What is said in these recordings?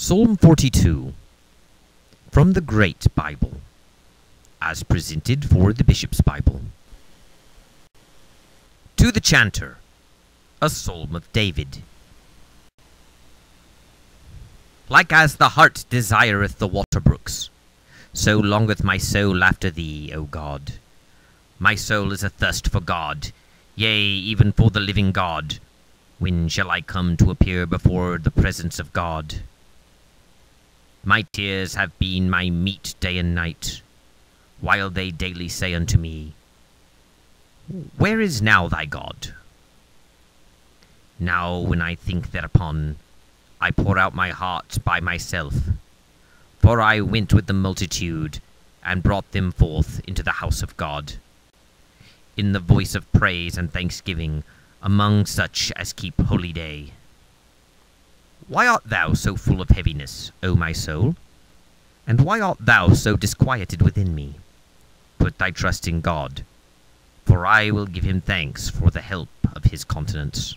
Psalm 42 From the Great Bible, as presented for the Bishop's Bible. To the Chanter, a Psalm of David. Like as the hart desireth the water brooks, so longeth my soul after thee, O God. My soul is athirst for God, yea, even for the living God. When shall I come to appear before the presence of God? My tears have been my meat day and night, while they daily say unto me, Where is now thy God? Now when I think thereupon, I pour out my heart by myself, for I went with the multitude, and brought them forth into the house of God, in the voice of praise and thanksgiving, among such as keep holy day. Why art thou so full of heaviness, O my soul? And why art thou so disquieted within me? Put thy trust in God, for I will give him thanks for the help of his countenance.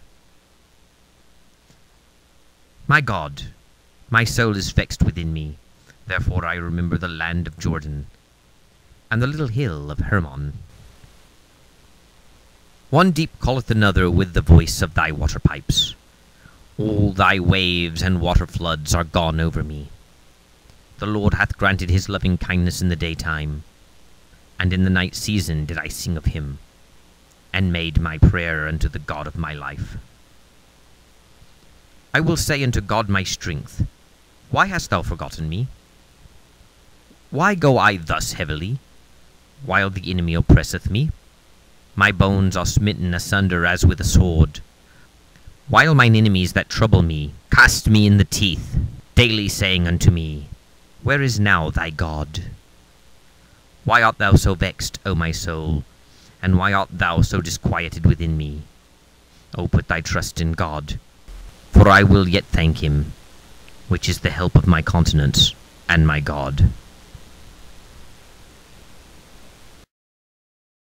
My God, my soul is vexed within me, therefore I remember the land of Jordan, and the little hill of Hermon. One deep calleth another with the voice of thy water pipes. All thy waves and water floods are gone over me. The Lord hath granted his loving kindness in the daytime, and in the night season did I sing of him, and made my prayer unto the God of my life. I will say unto God my strength, Why hast thou forgotten me? Why go I thus heavily, while the enemy oppresseth me? My bones are smitten asunder as with a sword while mine enemies that trouble me cast me in the teeth, daily saying unto me, Where is now thy God? Why art thou so vexed, O my soul? And why art thou so disquieted within me? O put thy trust in God, for I will yet thank him, which is the help of my countenance and my God.